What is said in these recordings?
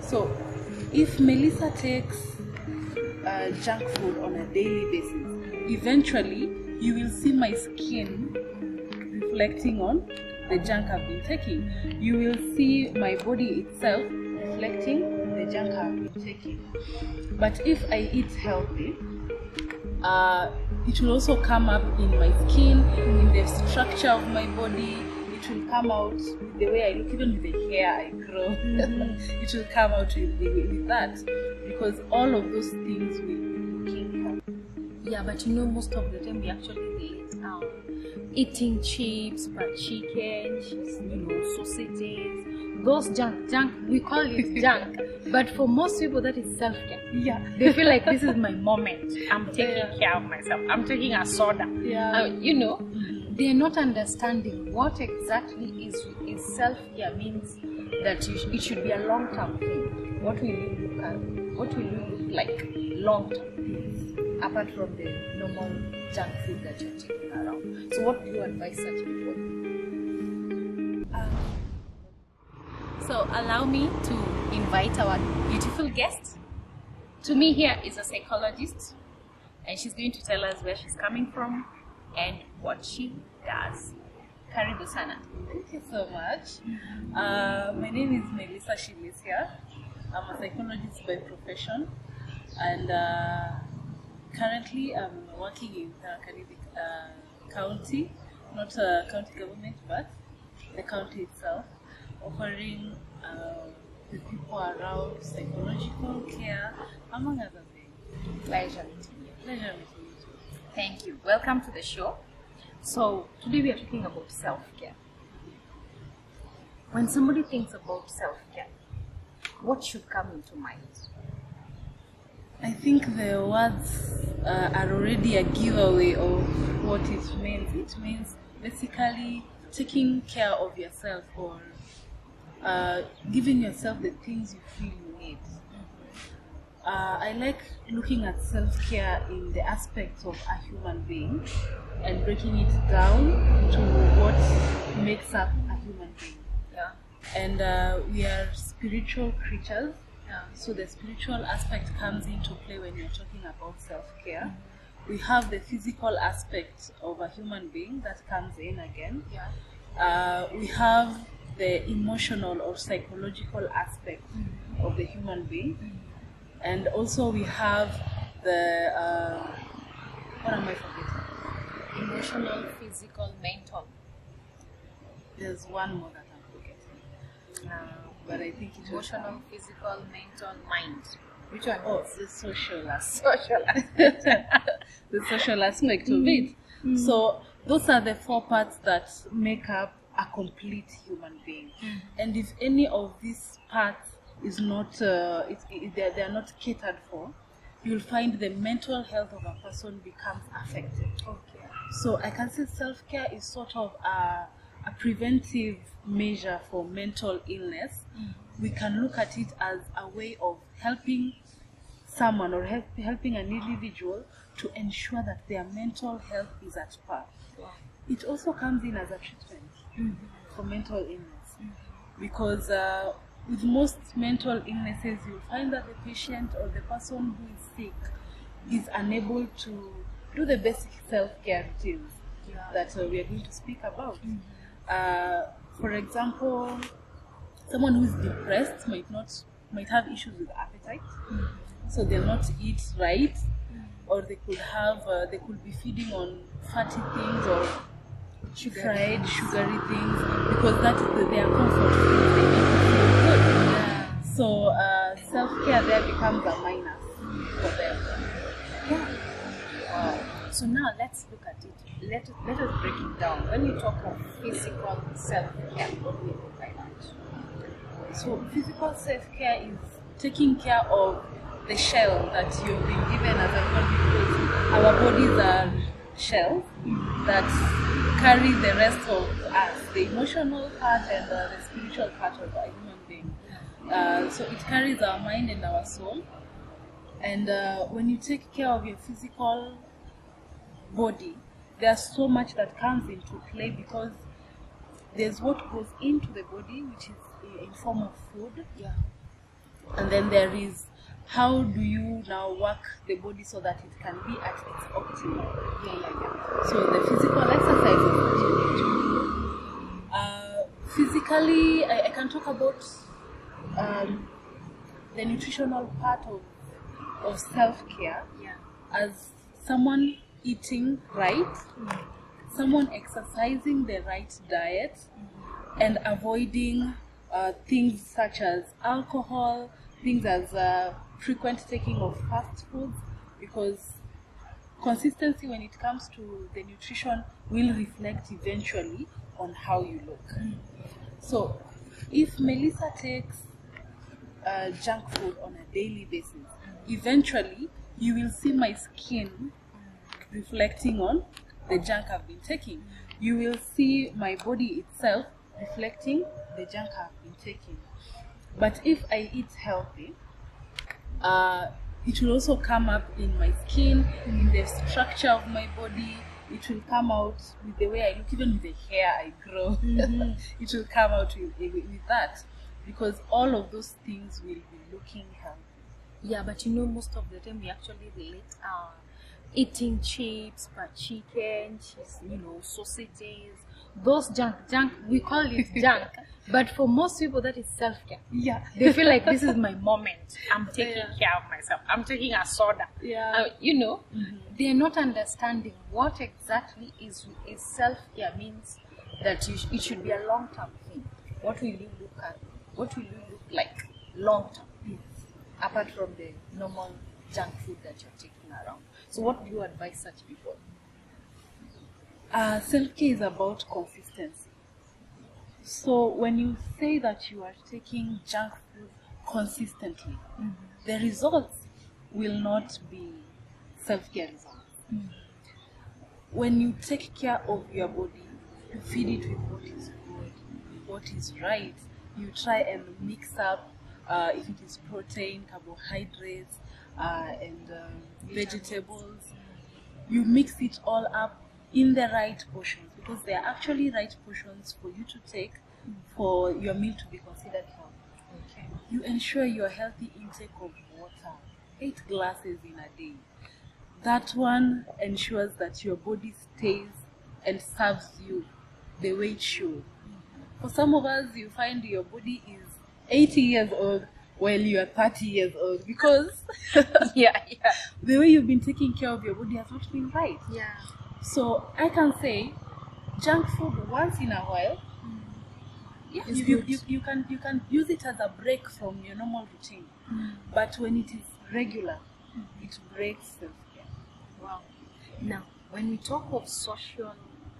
So, if Melissa takes uh, junk food on a daily basis, eventually you will see my skin reflecting on the junk I've been taking. You will see my body itself reflecting the junk I've been taking. But if I eat healthy, uh, it will also come up in my skin, in the structure of my body. It will come out with the way I look, even with the hair I grow. it will come out with, with, with that because all of those things will be looking. Yeah, but you know, most of the time we actually relate um, eating chips, fried chicken, you know, sausages, those junk, junk, we call it junk. But for most people, that is self care. Yeah. They feel like this is my moment. I'm taking Yeah. care of myself. I'm taking a soda. Yeah. Uh, you know, they're not understanding what exactly is is self care means. That you it should be a long term thing. What will you look at? What will you look like long term? Things apart from the normal junk food that you're taking around. So, what do you advise such people? Um, so allow me to invite our beautiful guest. To me here is a psychologist and she's going to tell us where she's coming from and what she does. Karibu sana. Thank you so much. Uh, my name is Melissa Shilisia. I'm a psychologist by profession, and uh, currently I'm working in uh, County, not uh, county government, but the county itself, offering uh, the people around psychological care, among other things. Pleasure. Pleasure meeting you. too. Thank you. Welcome to the show. So, today we are talking about self care. When somebody thinks about self care, what should come into mind? I think the words uh, are already a giveaway of what it means. It means basically taking care of yourself or uh, giving yourself the things you feel you need. Uh, I like looking at self care in the aspects of a human being and breaking it down to what makes up a human being Yeah. and uh, we are spiritual creatures. Yeah. So the spiritual aspect comes into play when you're talking about self-care. We have the physical aspect of a human being that comes in again. Yeah. Uh, we have the emotional or psychological aspect of the human being, and also we have the uh, what am I forgetting? Emotional, physical, mental. There's one more that I'm forgetting, uh, but I think it Emotional, physical, mental, mind. Which one? Oh, the social aspect. social. the social aspect of it. So those are the four parts that make up a complete human being. And if any of these parts is not, uh, it, it, they're, they're not catered for, you'll find the mental health of a person becomes affected. okay. So I can say self care is sort of a, a preventive measure for mental illness. We can look at it as a way of helping someone or help, helping an individual to ensure that their mental health is at par. Wow. It also comes in as a treatment for mental illness because uh, with most mental illnesses, you'll find that the patient or the person who is sick is unable to do the basic self care routines Yeah. that uh, we are going to speak about. Uh, for example, someone who is depressed might not might have issues with appetite, so they'll not eat right, or they could have uh, they could be feeding on fatty things or fried sugary things because that is the, their comfort food. So uh, self care there becomes a minus for them. Wow. So now let's look at it. Let, let us break it down. When you talk of physical self care, what do you mean by that? So physical self care is taking care of the shell that you've been given as a human being. because Our bodies are shells that carry the rest of us, the emotional part and uh, the spiritual part of being. Uh, so it carries our mind and our soul. And uh, when you take care of your physical body, there's so much that comes into play because there's what goes into the body, which is in form of food, Yeah. and then there is how do you now work the body so that it can be at its optimal. Yeah, yeah, yeah. So the physical exercises that you need to do. Uh, physically, I, I can talk about um, the nutritional part of, of self care Yeah. as someone eating right, someone exercising the right diet, and avoiding uh, things such as alcohol, things as uh, frequent taking of fast foods, because consistency when it comes to the nutrition will reflect eventually on how you look. So, if Melissa takes uh, junk food on a daily basis, eventually you will see my skin reflecting on the junk I've been taking. You will see my body itself reflecting the junk I've been taking. But if I eat healthy, uh, it will also come up in my skin, in the structure of my body. It will come out with the way I look, even with the hair I grow. it will come out with, with that because all of those things will be looking healthy. Yeah, but you know, most of the time we actually relate uh, eating chips, but chicken, cheese, you know, sausages, those junk, junk, we call it junk. But for most people, that is self care. Yeah. They feel like this is my moment. I'm taking Yeah. care of myself. I'm taking a soda. Yeah. Uh, you know, they're not understanding what exactly is is self care means. That you sh- it should be a long term thing. What will you look at? What will you look like long term? Yes. apart from the normal junk food that you're taking around. So, what do you advise such people? Uh, self care is about consistency. So when you say that you are taking junk food consistently, the results will not be self care results. When you take care of your body, you feed it with what is good, what is right. You try and mix up uh, if it is protein, carbohydrates, uh, and um, vegetables you mix it all up in the right portions because they are actually right portions for you to take for your meal to be considered healthy. Okay. You ensure your healthy intake of water, eight glasses in a day. That one ensures that your body stays and serves you the way it should. For some of us, you find your body is 80 years old while you are 30 years old because Yeah, yeah, the way you've been taking care of your body has not been right. yeah. So I can say junk food once in a while. Mm. Yeah, you, you, you, you can you can use it as a break from your normal routine. Mm. But when it is regular, mm. it breaks self care. Wow. Now, when we talk of social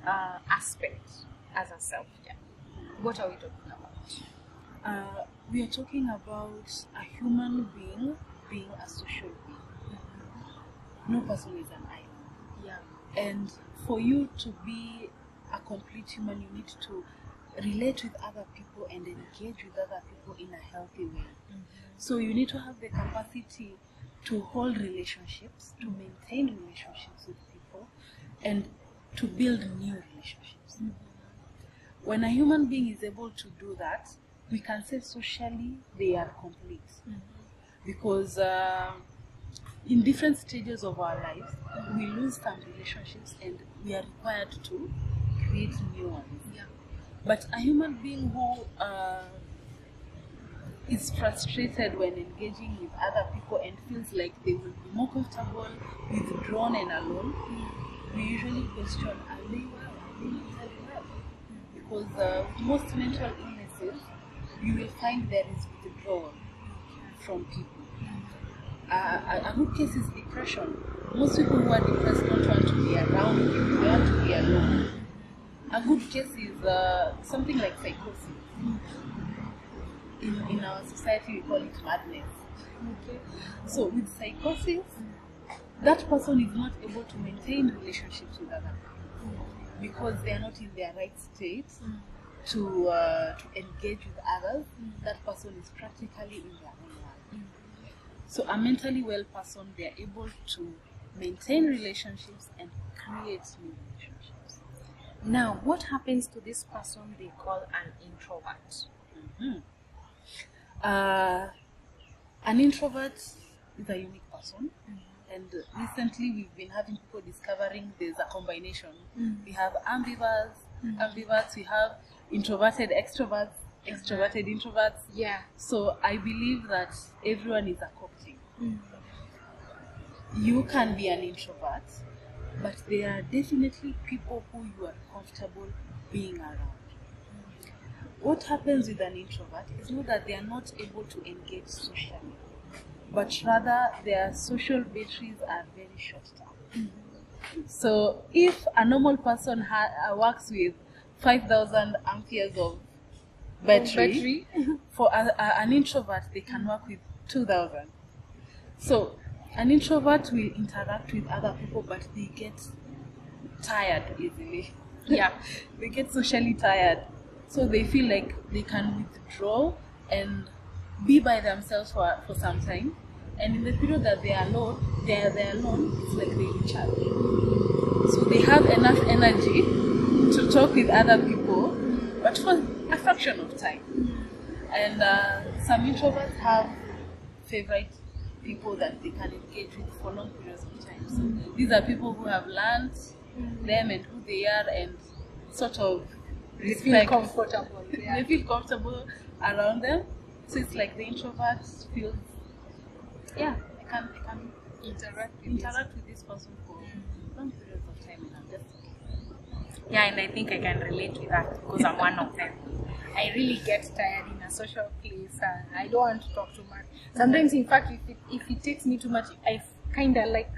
uh, aspects as a self care, what are we talking about? Uh, we are talking about a human being being a social being. Mm-hmm. No person is an island. Yeah. And for you to be a complete human, you need to relate with other people and engage with other people in a healthy way. Mm-hmm. So you need to have the capacity to hold relationships, to maintain relationships with people, and to build new relationships. Mm-hmm. When a human being is able to do that, we can say socially they are complete. Because uh, in different stages of our lives, we lose some relationships and we are required to create new ones. Yeah. But a human being who uh, is frustrated when engaging with other people and feels like they will be more comfortable withdrawn and alone, we usually question are they well? Are they mentally well? Because uh, most mental illnesses, you will find there is withdrawal from people. Uh, a, a good case is depression. Most people who are depressed don't want to be around people, they want to be alone. A good case is uh, something like psychosis. In, in our society, we call it madness. Okay. So, with psychosis, that person is not able to maintain relationships with other people because they are not in their right state to uh, to engage with others. That person is practically in their own world. So, a mentally well person, they are able to maintain relationships and create new relationships. Now, what happens to this person they call an introvert? Uh, an introvert is a unique person, and recently we've been having people discovering there's a combination. Mm. We have ambiverts, mm. ambiverts. We have introverted extroverts, extroverted introverts. Yeah. So I believe that everyone is a cocktail. Mm. You can be an introvert, but there are definitely people who you are comfortable being around. What happens with an introvert is not that they are not able to engage socially, but rather their social batteries are very short term. So if a normal person ha- uh, works with 5,000 amperes of battery, for a, a- an introvert they can work with 2,000. So an introvert will interact with other people, but they get tired easily. Yeah. they get socially tired, so they feel like they can withdraw and be by themselves for, for some time. And in the period that they are alone, they are they're alone. It's like they recharge. So they have enough energy to talk with other people, but for a fraction of time. And uh, some introverts have favorite people that they can engage with for long periods of time. So these are people who have learned them and who they are and sort of They feel comfortable. Yeah. They feel comfortable around them. So it's like the introvert feels, yeah, I can, I can Interact with this. interact with this person for long periods of time and I'm just. Yeah, and I think I can relate with that because I'm one of them. I really get tired in a social place and I don't want to talk too much. Sometimes, in fact, if it, if it takes me too much, I kind of like,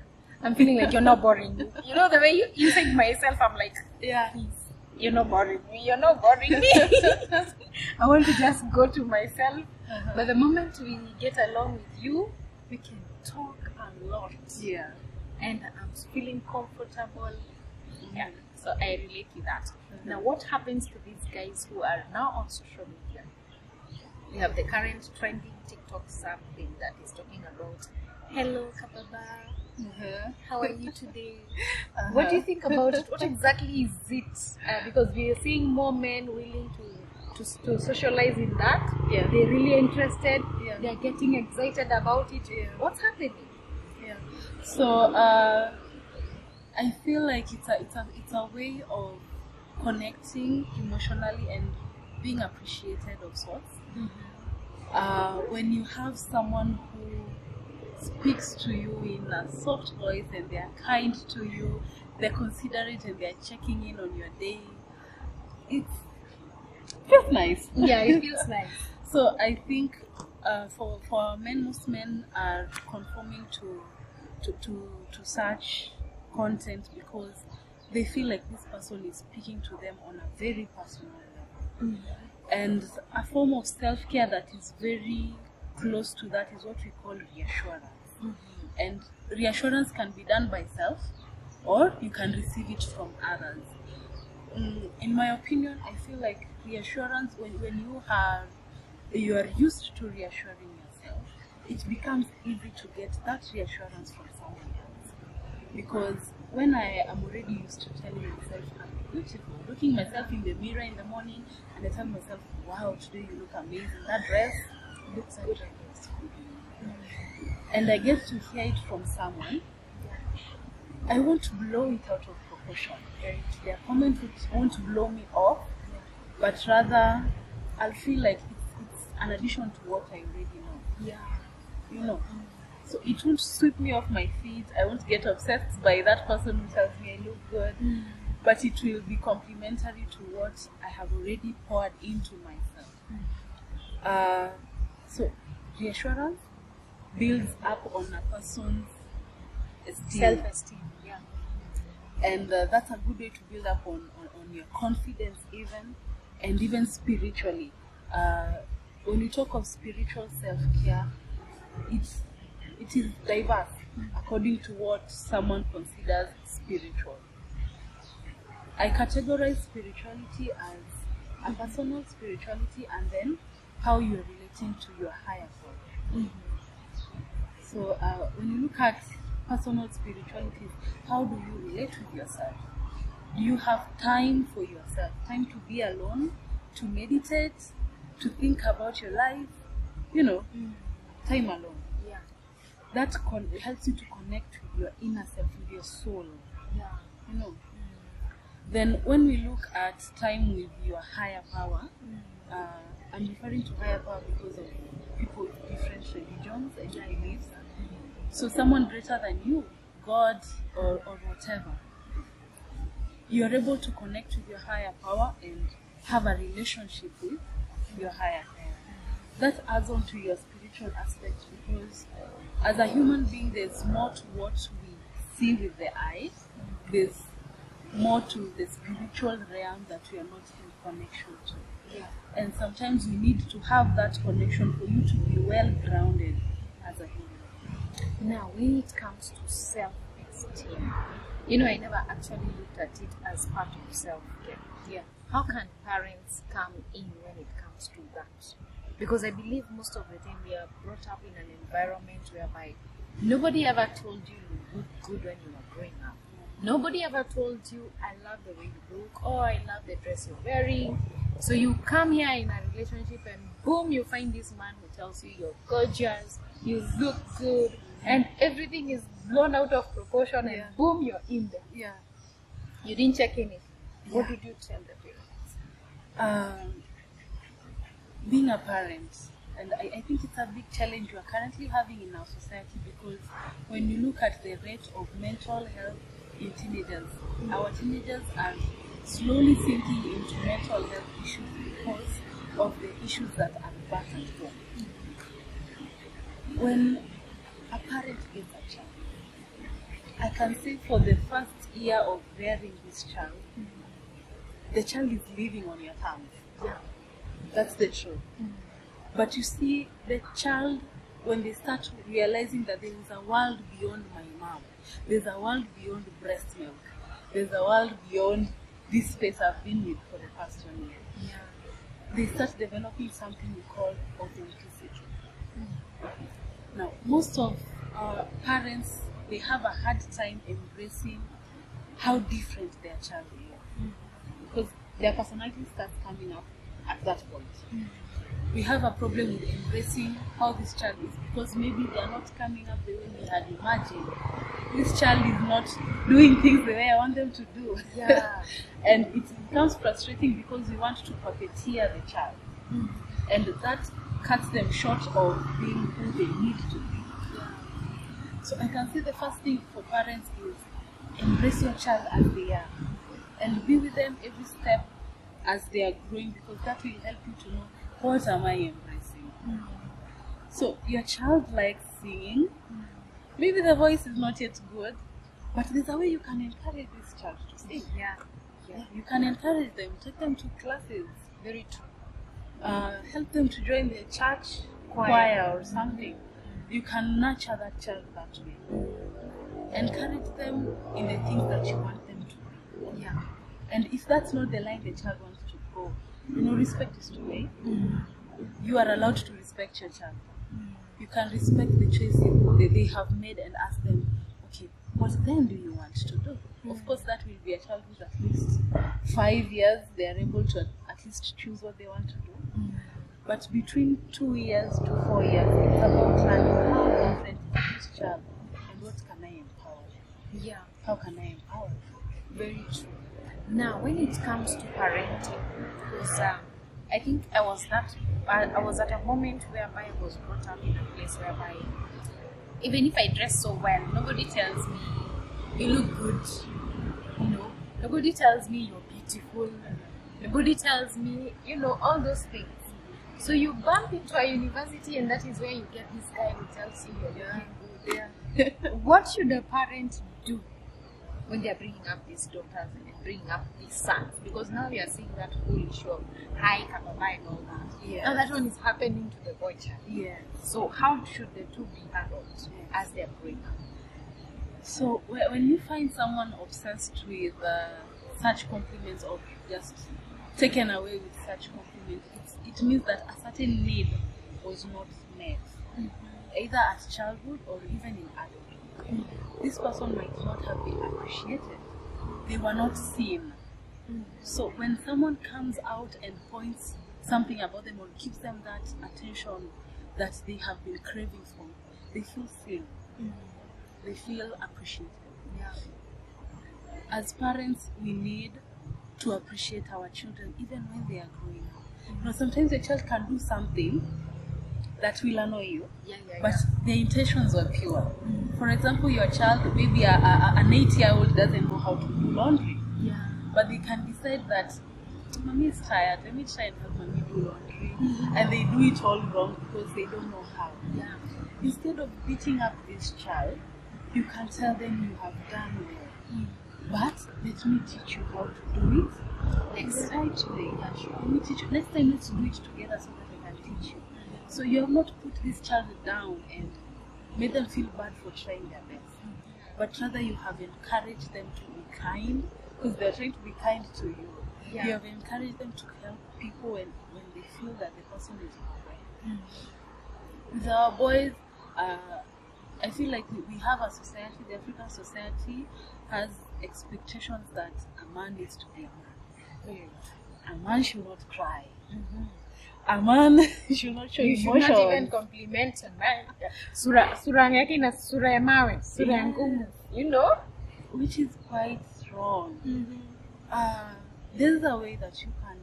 I'm feeling like you're not boring me. You know, the way you, inside myself, I'm like, Yeah. please, you're not boring me, you're not boring me. I want to just go to myself. Uh-huh. But the moment we get along with you, we can talk a lot Yeah. and I'm feeling comfortable. Yeah, so I relate to that. Now, what happens to these guys who are now on social media? We have the current trending TikTok something that is talking about Hello, Kababa. Uh-huh. How are you today? What do you think about it? What exactly is it? Uh, because we are seeing more men willing to, to to socialize in that. Yeah. They're really interested. Yeah. They're getting excited about it. Yeah. What's happening? Yeah. So uh, I feel like it's a it's a it's a way of connecting emotionally and being appreciated of sorts. Uh, when you have someone who speaks to you in a soft voice and they are kind to you, they're considerate and they're checking in on your day, it's feels nice. Yeah, it feels nice. So I think uh, for for men, most men are conforming to to to, to such content because they feel like this person is speaking to them on a very personal level, and a form of self care that is very close to that is what we call reassurance. And reassurance can be done by self, or you can receive it from others. Mm, in my opinion, I feel like reassurance when, when you have you are used to reassuring yourself, it becomes easy to get that reassurance from someone else. Because when I am already used to telling myself I'm beautiful, looking myself in the mirror in the morning and I tell myself, Wow, today you look amazing, that dress looks good. And I get to hear it from someone I want to blow it out of proportion. Their comment won't blow me off, but rather I'll feel like it's, it's an addition to what I already know. Yeah. You know. So it won't sweep me off my feet. I won't get obsessed by that person who tells me I look good. But it will be complementary to what I have already poured into myself. Uh, so reassurance builds up on a person's esteem Self-esteem. Yeah. and uh, that's a good way to build up on, on, on your confidence even and even spiritually. Uh, when you talk of spiritual self-care it's it is diverse according to what someone considers spiritual. I categorize spirituality as a personal spirituality and then how you're relating to your higher self so uh, when you look at personal spirituality, how do you relate with yourself? Do you have time for yourself? Time to be alone, to meditate, to think about your life? You know, mm. time alone. Yeah. That con- helps you to connect with your inner self, with your soul. Yeah. You know. Mm. Then, when we look at time with your higher power, mm. uh, I'm referring to higher power because of people with different religions and beliefs. So, someone greater than you, God or, or whatever, you're able to connect with your higher power and have a relationship with your higher power. That adds on to your spiritual aspect because uh, as a human being, there's more to what we see with the eye. There's more to the spiritual realm that we are not in connection to. Yeah. And sometimes we need to have that connection for you to be well grounded as a human. Now, when it comes to self esteem, you know, I never actually looked at it as part of self care. Yeah. How can parents come in when it comes to that? Because I believe most of the time we are brought up in an environment whereby nobody ever told you you look good when you were growing up. Nobody ever told you, I love the way you look, or I love the dress you're wearing. So you come here in a relationship and boom, you find this man who tells you you're gorgeous, you look good, and everything is blown out of proportion, and Yeah. boom, you're in there. Yeah. You didn't check anything. What Yeah. did you tell the parents? um, being a parent, and I, I think it's a big challenge we are currently having in our society because when you look at the rate of mental health in teenagers, our teenagers are slowly sinking into mental health issues because of the issues that are back at home. When a parent gets a child, I can say for the first year of bearing this child, the child is living on your terms. Yeah. That's the truth. Mm. But you see, the child, when they start realizing that there is a world beyond my mom, there's a world beyond breast milk, there's a world beyond this space I've been with for the past one year, Yeah. they start developing something we call authenticity. Mm. Now, most of our parents, they have a hard time embracing how different their child is because their personality starts coming up at that point. We have a problem with embracing how this child is because maybe they are not coming up the way we had imagined. This child is not doing things the way I want them to do. Yeah. and it becomes frustrating because we want to puppeteer the child. Mm. And that cuts them short of being who they need to be. So I can say the first thing for parents is embrace your child as they are and be with them every step as they are growing because that will help you to know what am I embracing. So your child likes singing. Maybe the voice is not yet good, but there's a way you can encourage this child to sing. Yeah. Yeah. You can encourage them, take them to classes, Very true. Uh, help them to join the church choir, Choir. or something. You can nurture that child that way. Encourage them in the things that you want them to do. Yeah. And if that's not the line the child wants to go, you know, respect is two way. You are allowed to respect your child. You can respect the choice that they have made and ask them, okay, what then do you want to do? Of course, that will be a child who's at least five years, they are able to at least choose what they want to do. But between two years to four years, it's about learning how different is this child and what can I empower? Yeah. How can I empower? Very true. Now, when it comes to parenting, because um, I think I was that I, I was at a moment whereby I was brought up in a place whereby even if I dress so well, nobody tells me you look good. You know, nobody tells me you're beautiful. Nobody tells me, you know, all those things. So you bump into a university, and that is where you get this guy who tells you you're. Yeah. what should a parent do when they are bringing up these daughters and bringing up these sons? Because now we are seeing that whole issue of high kapapa and all that. Yeah. Now that one is happening to the boy child. Yes. So how should the two be handled as they are growing up? So when you find someone obsessed with uh, such compliments or just taken away with such compliments, it's, it means that a certain need was not met, mm-hmm. either at childhood or even in adulthood. This person might not have been appreciated. They were not seen. Mm-hmm. So when someone comes out and points something about them or gives them that attention that they have been craving for, they feel seen. Mm-hmm. They feel appreciated. Yeah. As parents, we need to appreciate our children even when they are growing up. You know, sometimes a child can do something that will annoy you, Yeah, yeah, but their intentions were pure. For example, your child, maybe a, a, an eight-year-old doesn't know how to do laundry, yeah. Yeah. but they can decide that mommy is tired. Let me try and help mommy do laundry, mm-hmm. and they do it all wrong because they don't know how. Yeah. Instead of beating up this child, you can tell them you have done well. Mm. But let me teach you how to do it Next right. Let me teach you. Next time, let's do it together so that I can teach you. So you have not put this child down and made them feel bad for trying their best, but rather you have encouraged them to be kind because they're trying to be kind to you. Yeah. You have encouraged them to help people when, when they feel that the person is overwhelmed. With our boys, uh, I feel like we, we have a society, the African society has expectations that a man needs to be a man. A man should not cry. Mm-hmm. A man should not show You should not even compliment a man. Sura sura yake ina sura ya mawe, sura ya ngumu. You know? which is quite wrong. Uh, is a way that you can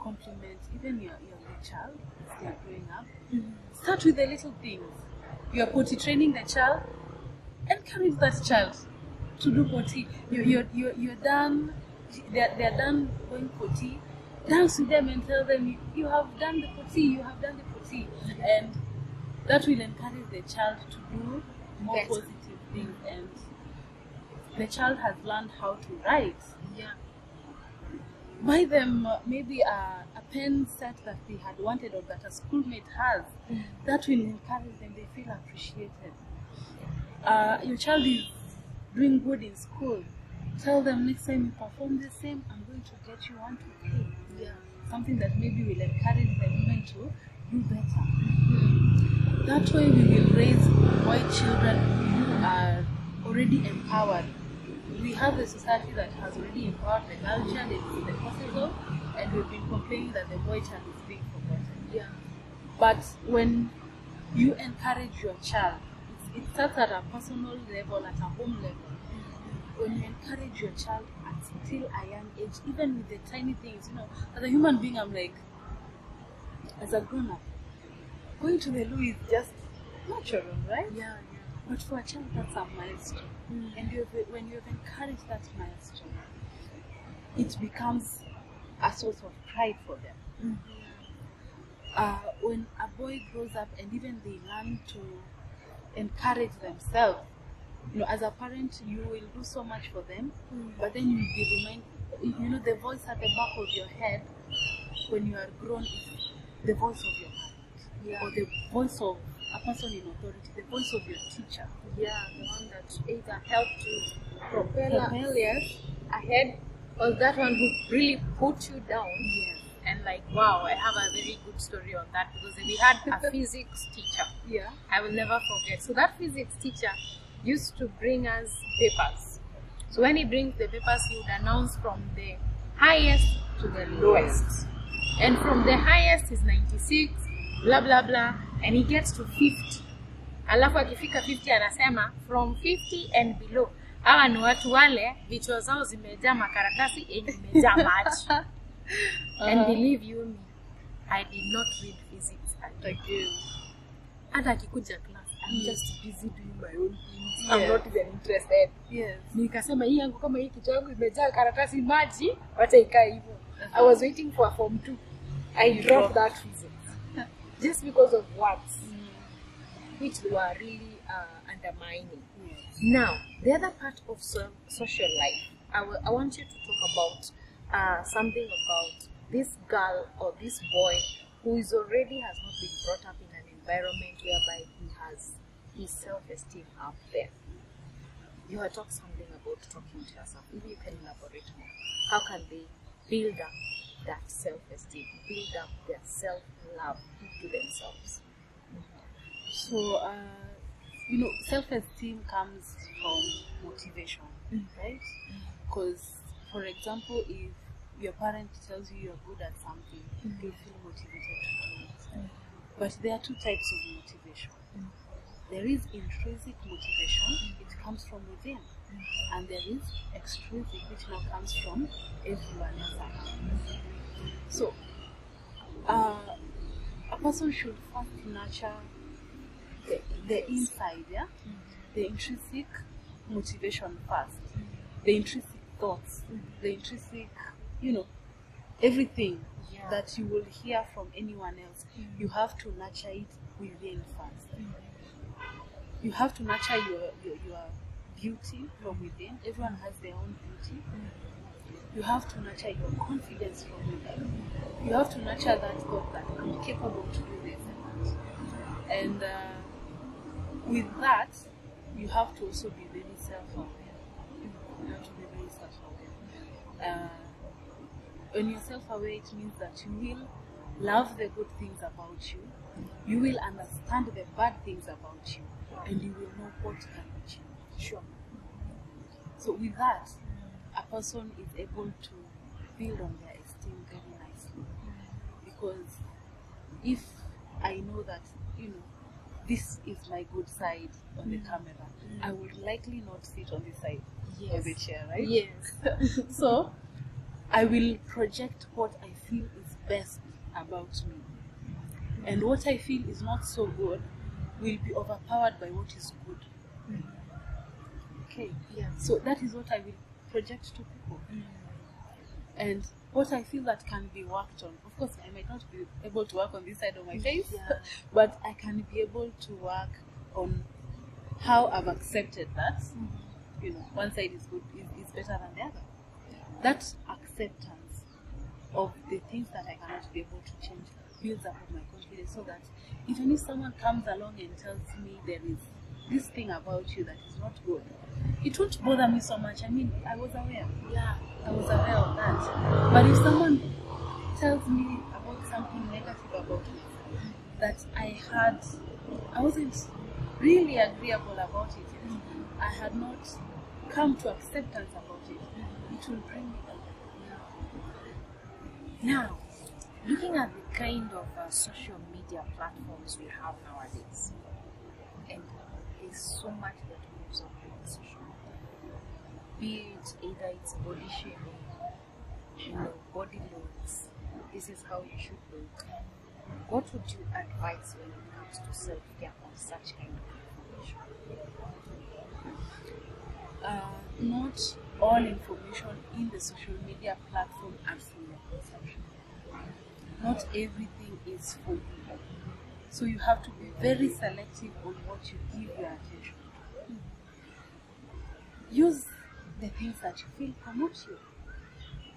compliment even your, your child as they are growing up. Mm-hmm. Start with the little things. You're potty training the child, encourage that child to do potty. You, you're, you're, you're done, they're, they're done going potty. Dance with them and tell them, you, you have done the potty, you have done the potty. And that will encourage the child to do more Better. positive things. And the child has learned how to write Yeah. buy them uh, maybe a, a pen set that they had wanted or that a schoolmate has that will encourage them. They feel appreciated. Uh, your child is doing good in school. Tell them next time you perform the same i'm going to get you one to pay. Yeah. something that maybe will encourage them even to do better. That way we will raise boy children who are already empowered we have a society that has already empowered the girl child in the process of and we've been complaining that the boy child is being forgotten Yeah. but when you encourage your child it's, it starts at a personal level at a home level when you encourage your child at still a young age even with the tiny things you know as a human being i'm like as a grown-up going to the loo is just natural right Yeah. But for a child, that's a milestone. Mm. And you have, when you have encouraged that milestone, it becomes a source of pride for them. Uh, when a boy grows up and even they learn to encourage themselves, you know, as a parent, you will do so much for them, but then you'll be remind, you know, the voice at the back of your head when you are grown is the voice of your parent, Yeah. or the voice of a person in authority, the voice of your teacher. Yeah, the one that either helped you propel Propel. yes, ahead, or that one who really put you down. Yes. And like, wow, I have a very good story on that because we had a physics teacher. Yeah. I will never forget. So that physics teacher used to bring us papers. So when he brings the papers, he would announce from the highest to the lowest. And from the highest is 96, blah blah blah, and he gets to 50. Alafu akifika 50 anasema from 50 and below. Hawa ni watu wale vichwa zao zimejaa makaratasi yenye imejaa maji. And Uh-huh. believe you me, I did not read physics again hata akikuja class I'm Mm. just busy doing my own things Yeah. I'm not even interested Yes. nikasema hii yangu kama hii kichwa yangu imejaa karatasi maji wacha ikae hivyo I was waiting for form 2 I dropped. that physics just because of words which were really uh, undermining now the other part of so- social life I I want you to talk about uh, something about this girl or this boy who is already has not been brought up in an environment whereby he has his self-esteem up there. You had talked something about talking to yourself. Maybe you can elaborate more. How can they build up that self-esteem, build up their self-love to themselves? So, uh, you know, self-esteem comes from motivation, right? Because, for example, if your parent tells you you're good at something, you feel motivated to do it. But there are two types of motivation. There is intrinsic motivation, it comes from within. And there is extrinsic, which now comes from everyone else. So, uh, person should first nurture the, the inside, yeah? Mm-hmm. The intrinsic motivation first. The intrinsic thoughts, mm-hmm. the intrinsic, you know, everything Yeah. that you will hear from anyone else, mm-hmm. you have to nurture it within first. You have to nurture your, your, your beauty from within. Everyone has their own beauty. You have to nurture your confidence from within. You have to nurture that thought that I'm capable to do this and that. And uh, with that, you have to also be very self-aware. You have to be very self-aware. Uh, when you're self-aware, it means that you will love the good things about you. You will understand the bad things about you, and you will know what can be changed. Sure. So with that, a person is able to build on their esteem very nicely. Because if I know that, you know, this is my good side on the mm. camera, mm. I would likely not sit on this side of the chair, right? Yes. so I will project what I feel is best about me. And mm. what I feel is not so good will be overpowered by what is good. Okay. Yeah. So that is what I will project to people. And what I feel that can be worked on. Of course, I might not be able to work on this side of my face, Yeah. but I can be able to work on how I've accepted that. You know, one side is good is, is better than the other. That acceptance of the things that I cannot be able to change builds up my confidence so that even if someone comes along and tells me there is this thing about you that is not good, it won't bother me so much. I mean, I was aware. Yeah. I was aware of that. But if someone tells me about something negative about me that I had, I wasn't really agreeable about it, I had not come to acceptance about it, it will bring me down. Now, looking at the kind of uh, social media platforms we have nowadays, there's so much that moves on social media. Be it either it's body shaming, you know, body looks, this is how you should look. What would you advise when it comes to self care on such kind of information? uh, not all information in the social media platform are from your consumption. Not everything is for you. So you have to be very selective on what you give your attention to. Use the things that you feel promote you.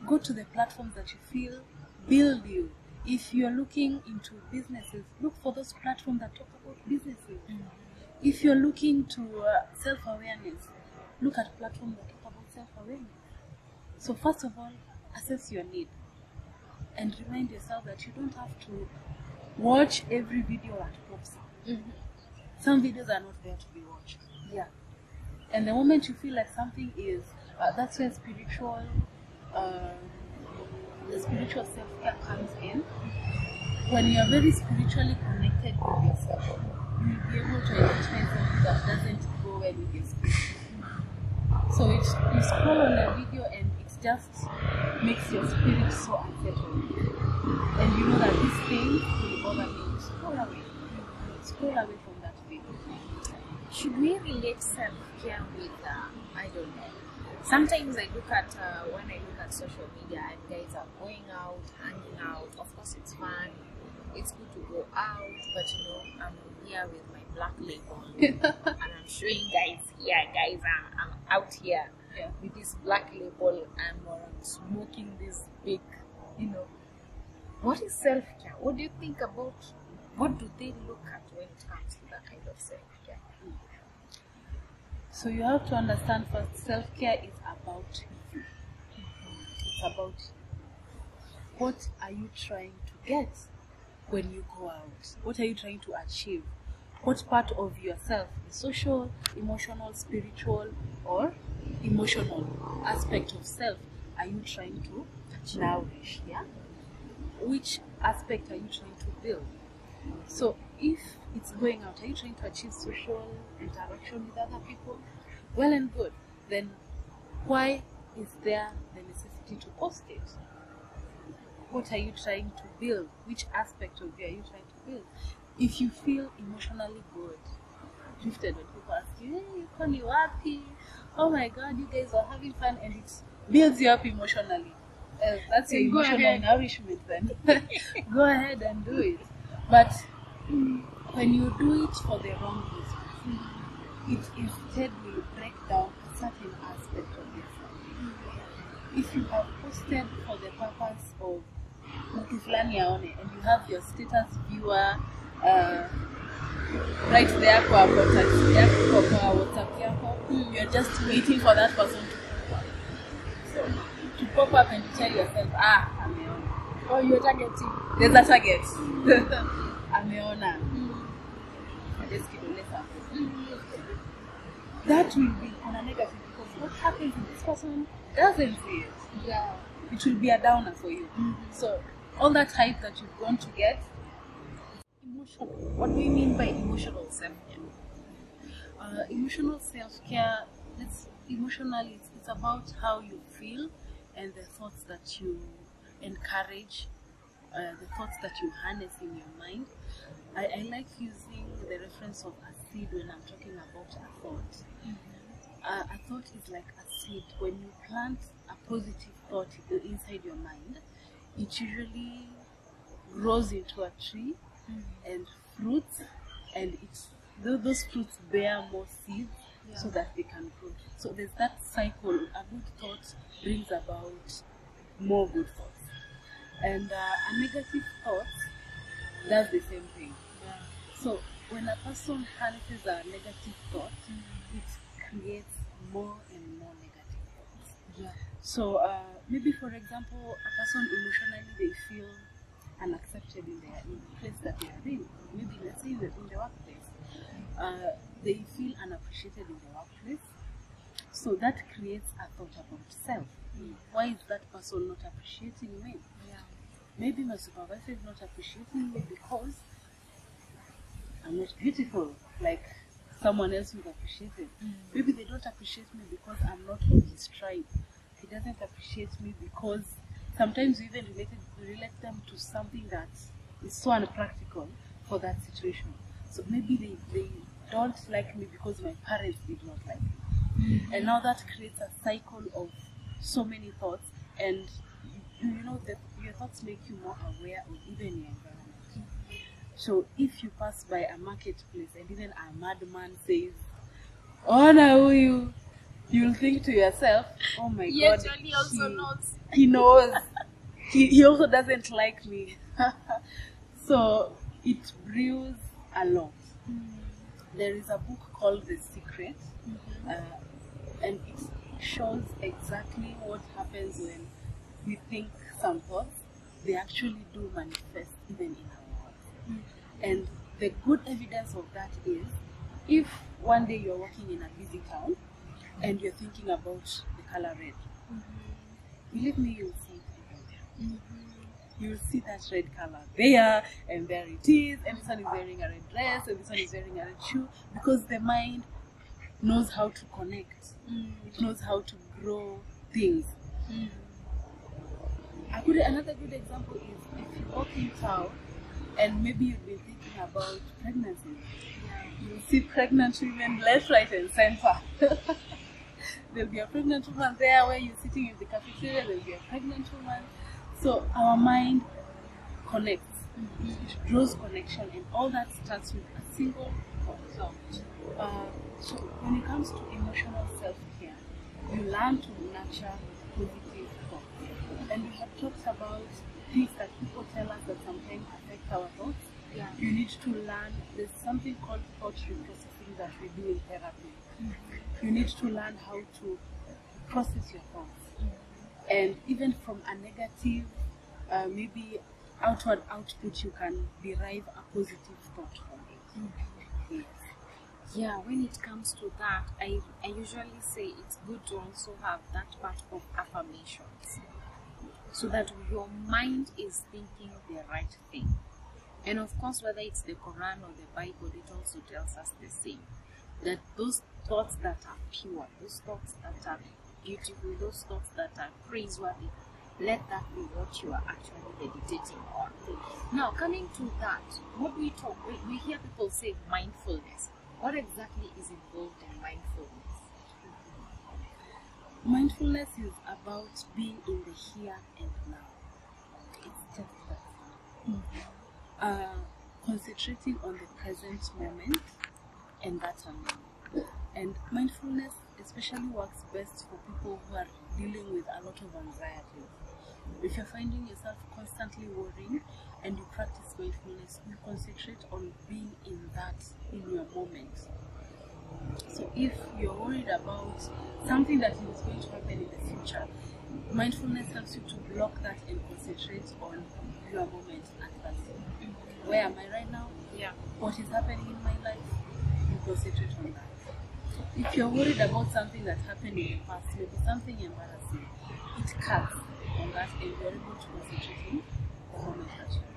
Go to the platforms that you feel build you. If you're looking into businesses, look for those platforms that talk about businesses. If you're looking to uh, self awareness, look at platforms that talk about self awareness. So, first of all, assess your need and remind yourself that you don't have to watch every video that pops up. Some videos are not there to be watched. Yeah. And the moment you feel like something is, uh, that's where spiritual, uh, the spiritual self care comes in. When you are very spiritually connected with yourself, you will be able to identify something that doesn't go well with your spirit. So it, you scroll on a video and it just makes your spirit so unsettled. And you know that this thing will bother me. Scroll away. Scroll away from that video. Should we relate self care with, uh, I don't know. Sometimes I look at, uh, when I look at social media and guys are going out, hanging out. Of course, it's fun. It's good to go out, but you know, I'm here with my black label and I'm showing guys here, guys, I'm, I'm out here Yeah. with this black label. I'm uh, smoking this big, you know. What is self care? What do you think about? What do they look at when it comes to that kind of self care? So you have to understand first self care is about you. It's about you. What are you trying to get when you go out? What are you trying to achieve? What part of yourself, social, emotional, spiritual, or emotional aspect of self, are you trying to nourish, yeah? Which aspect are you trying to build? So if it's going out, are you trying to achieve social interaction with other people? Well and good. Then why is there the necessity to post it? What are you trying to build? Which aspect of you are you trying to build? If you feel emotionally good, drifted when people ask you, hey, uko ni wapi? Oh my god, you guys are having fun and it builds you up emotionally. Uh, that's your Go emotional ahead. nourishment then. Go ahead and do it. But when you do it for the wrong reasons, it instead will break down a certain aspect of yourself. If you have posted for the purpose of fulani aone and you have your status viewer uh, right there kwa contact yako kwa whatsapp yako you're just waiting for that person to pop up and you tell yourself ah ameona. Or you're targeting. there's a target. Ameona. Just kidole safi that will be on a negative because what happens if this person doesn't see it Yeah. it will be a downer for you. So all that hype that you've gone to get emotional. What do you mean by emotional self-care? Uh, emotional self-care it's emotionally it's, it's about how you feel and the thoughts that you encourage uh, the thoughts that you harness in your mind. I, I like using the reference of a seed when i'm talking about a thought. Uh, a thought is like a seed. When you plant a positive thought inside your mind, it usually grows into a tree and fruits, and it's those fruits bear more seeds so that they can grow. So there's that cycle. A good thought brings about more good thoughts, and uh, a negative thought does the same thing. So when a person harnesses a negative thought, it creates more and more negative thoughts. Yeah. So uh, maybe, for example, a person emotionally they feel unaccepted in their in the place that they are in. Maybe let's say in the, in the workplace, uh, they feel unappreciated in the workplace. So that creates a thought about self. Why is that person not appreciating me? Yeah. Maybe my supervisor is not appreciating me because I'm not beautiful like someone else would appreciate it. Mm. Maybe they don't appreciate me because I'm not of his tribe. He doesn't appreciate me because sometimes we even related relate them to something that is so unpractical for that situation. So maybe they, they don't like me because my parents did not like me. And now that creates a cycle of so many thoughts and you, you know that your thoughts make you more aware of even your environment. So if you pass by a marketplace and even a madman says, "Oh huyu, you you'll think to yourself, oh my Yet god. Johnny also he- knows. He knows. he, he also doesn't like me. so it brews a lot. There is a book called The Secret, uh, and it shows exactly what happens when we think some thoughts, they actually do manifest even in our world. Mm. And the good evidence of that is if one day you're walking in a busy town and you're thinking about the color red, mm-hmm. believe me, you'll see it everywhere. Mm-hmm. You'll see that red color there, and there it is, and this one is wearing a red dress, and this one is wearing a red shoe, because the mind knows how to connect. It knows how to grow things. Mm. A good, another good example is if you walk in town and maybe you've been thinking about pregnancy, you'll see pregnant women left, right, and center. There'll be a pregnant woman there where you're sitting in the cafeteria, there'll be a pregnant woman. So our mind connects, mm-hmm. it draws connection, and all that starts with a single thought. Uh, so when it comes to emotional self care, you learn to nurture positive thoughts. And we have talked about things that people tell us that sometimes affect our thoughts. Yeah. You need to learn, there's something called thought reprocessing that we do in therapy. You need to learn how to process your thoughts. And even from a negative, uh, maybe outward output, you can derive a positive thought from it. Yes. Yeah, when it comes to that, I, I usually say it's good to also have that part of affirmations. so that your mind is thinking the right thing. And of course, whether it's the Quran or the Bible, it also tells us the same that those thoughts that are pure, those thoughts that are beautiful, those thoughts that are praiseworthy, let that be what you are actually meditating on. Now, coming to that, what we talk, we, we hear people say mindfulness. What exactly is involved in mindfulness? Mindfulness is about being in the here and now. It's just that. Uh, concentrating on the present moment and that alone. And mindfulness especially works best for people who are dealing with a lot of anxiety. If you're finding yourself constantly worrying and you practice mindfulness, you concentrate on being in that in your moment. So if you're worried about something that is going to happen in the future, mindfulness helps you to block that and concentrate on your moment at that. Where am I right now? Yeah. What is happening in my life? You concentrate on that. If you're worried about something that happened in the past, maybe something embarrassing, it cuts on that and you're able to concentrate on the moment that.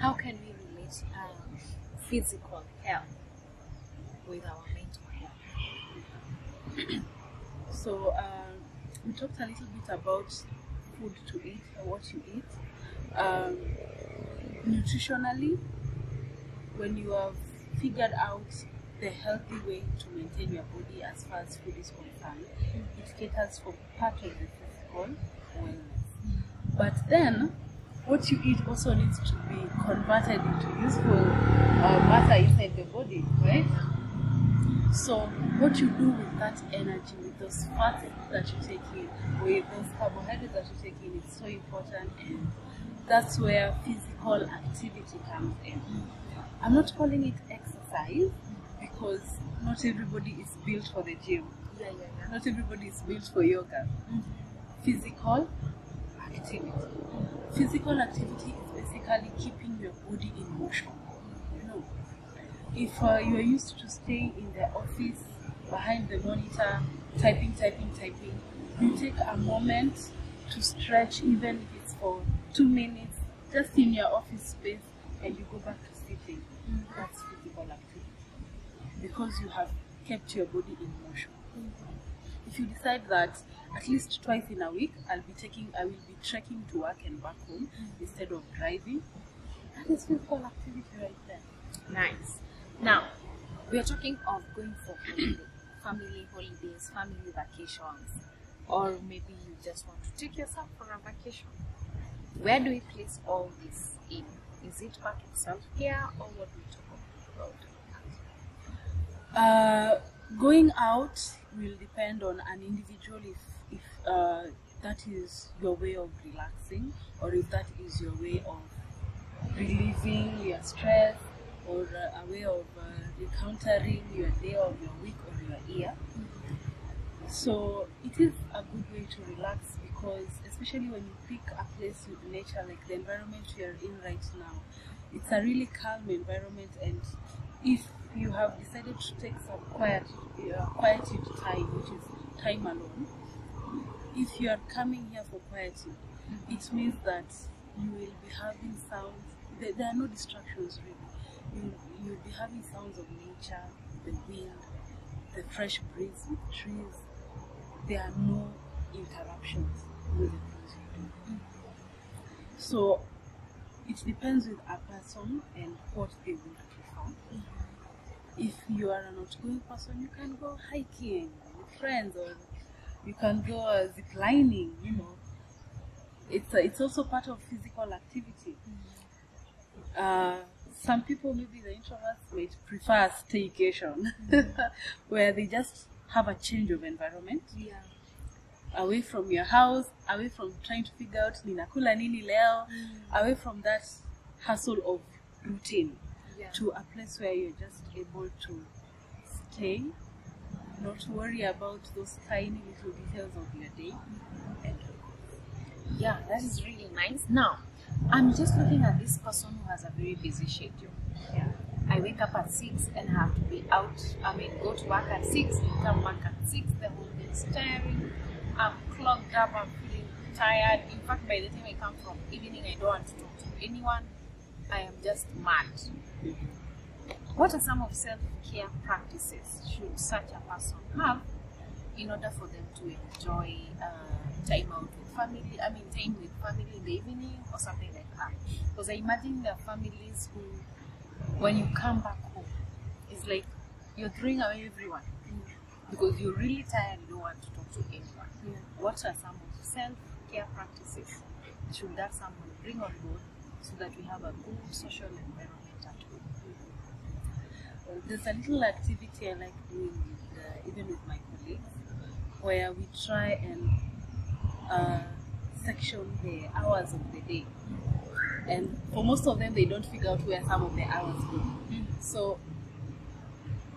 How can we relate um, physical health with our mental health? So uh, we talked a little bit about food to eat or what you eat. Um, nutritionally, when you have figured out the healthy way to maintain your body as far as food is concerned, it caters for part of the physical wellness. But then, what you eat also needs to be converted into useful uh, matter inside the body, right? So what you do with that energy, with those fats that you take in, with those carbohydrates that you take in, is so important, and that's where physical activity comes in. I'm not calling it exercise because not everybody is built for the gym. Yeah, yeah, yeah. Not everybody is built for yoga. Physical activity. Physical activity is basically keeping your body in motion. You know, if uh, you are used to staying in the office behind the monitor, typing, typing, typing, you take a moment to stretch, even if it's for two minutes, just in your office space, and you go back to sitting. That's physical activity because you have kept your body in motion. If you decide that at least twice in a week, I'll be taking, I will trekking to work and back home instead of driving. That is physical activity right there. Nice. Now, we are talking of going for holiday, family holidays, family vacations, or maybe you just want to take yourself for a vacation. Where do we place all this in? Is it part of self care or what do we talk about? Uh, going out will depend on an individual if, if uh, that is your way of relaxing or if that is your way of relieving your stress or uh, a way of uh, recountering your day or your week or your year. So it is a good way to relax because especially when you pick a place with nature like the environment we are in right now, it's a really calm environment and if you have decided to take some quiet uh, time, which is time alone, if you are coming here for quietude, it means that you will be having sounds. There, there are no distractions really. You you'll be having sounds of nature, the wind, the fresh breeze with trees. There are no interruptions with the things you do. So it depends with a person and what they would prefer. If you are an outgoing person, you can go hiking with friends or you can go uh, zip lining, you know. It's, uh, it's also part of physical activity. Uh, some people, maybe the introverts, might prefer staycation where they just have a change of environment Yeah. away from your house, away from trying to figure out ninakula nini leo, away from that hustle of routine Yeah. to a place where you're just able to stay, not worry about those tiny little details of your day. And Yeah, that is really nice. Now, I'm just looking at this person who has a very busy schedule. yeah, I wake up at six and have to be out. I mean, go to work at six, and come back at six. The whole day is tiring. I'm clogged up. I'm feeling tired. In fact, by the time I come from evening, I don't want to talk to anyone. I am just mad. What are some of self-care practices should such a person have in order for them to enjoy uh, time out with family? I mean, time with family in the evening or something like that. Because I imagine there are families who, when you come back home, it's like you're throwing away everyone because you're really tired. You don't want to talk to anyone. What are some of self-care practices should that someone bring on board so that we have a good social environment there's a little activity I like doing with, uh, even with my colleagues where we try and uh, section the hours of the day. And for most of them, they don't figure out where some of the hours go. So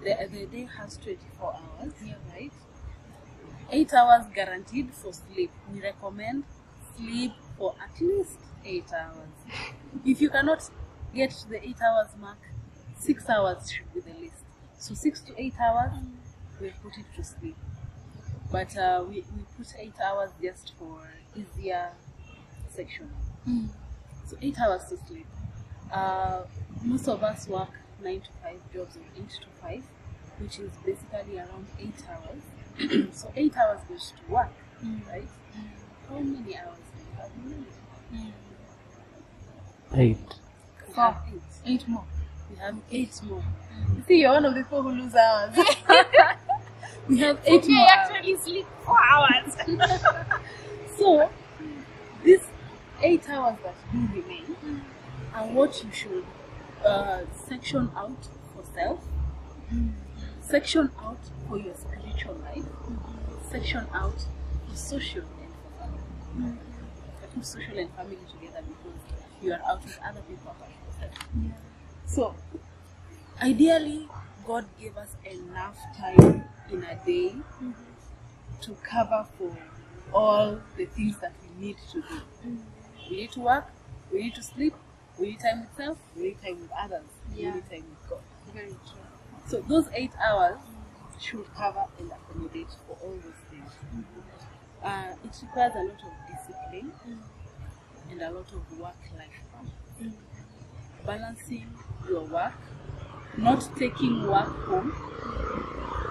the, the day has 24 hours, Yeah. right? 8 hours guaranteed for sleep. We recommend sleep for at least 8 hours. If you cannot get to the 8 hours mark, 6 hours should be the least. So 6 to 8 hours, we put it to sleep. But uh, we, we put 8 hours just for easier section. So 8 hours to sleep. Uh, most of us work 9 to 5 jobs or 8 to 5, which is basically around 8 hours. so 8 hours goes to work, right? How many hours do you have in a day? Eight. Four. have 8. Eight more. We have 8 more. You see, you're one of the people who lose hours. We have 8 Okay, more hours. actually sleep four hours. So, these eight hours that do remain are what you should uh, section out for self, section out for your spiritual life, section out for social and for family. I put social and family together because you are out with other people apart from yourself. So, ideally, God gave us enough time in a day to cover for all the things that we need to do. We need to work, we need to sleep, we need time with self, we need time with others, Yeah. we need time with God. Very true. So those eight hours should cover and accommodate for all those things. Uh, it requires a lot of discipline and a lot of work-life balance. Balancing your work, not taking work home,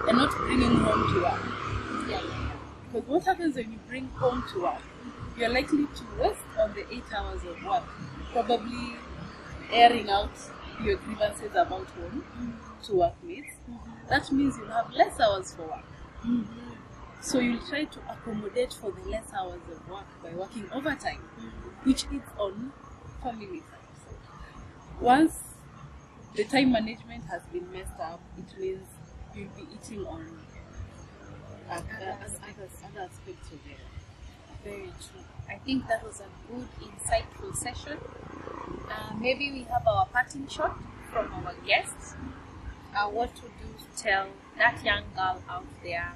and not bringing home to work. Yeah. Because what happens when you bring home to work? You're likely to waste on the eight hours of work, probably airing out your grievances about home to workmates. That means you'll have less hours for work. So you'll try to accommodate for the less hours of work by working overtime, which is on family time. Once the time management has been messed up, it means you'll be eating on other, other aspects of it. Very true. I think that was a good, insightful session. Uh, maybe we have our parting shot from our guests. Uh, what to do to tell that young girl out there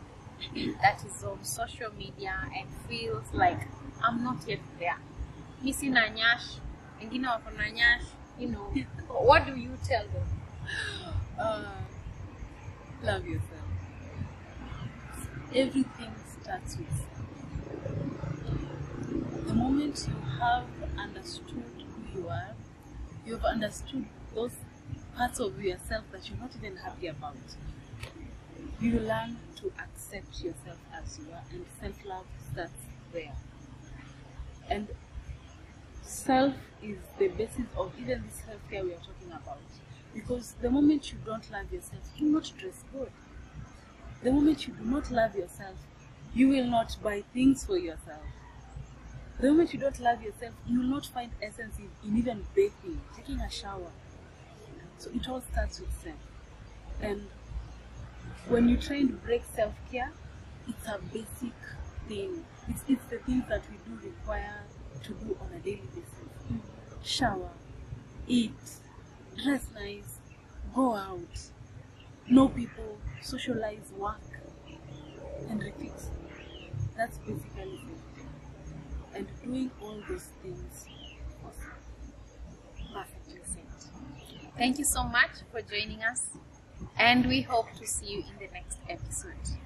that is on social media and feels like I'm not yet there. Mi sina nyash, wengine wako na nyash, you know. what do you tell them? Uh, love yourself. Everything starts with. The moment you have understood who you are, you've understood those parts of yourself that you're not even happy about. You learn to accept yourself as you are, and self love starts there. And self is the basis of even this self care we are talking about. Because the moment you don't love yourself, you will not dress good. The moment you do not love yourself, you will not buy things for yourself. The moment you don't love yourself, you will not find essence in, in even bathing, taking a shower. So it all starts with self. And when you try and break self care, it's a basic thing. It's, it's the things that we do require to do on a daily basis. Hmm. Shower, eat, dress nice, go out, know people, socialize, work, and repeat. That's basically it. And doing all those things for self. Perfectly said. Thank you so much for joining us, and we hope to see you in the next episode.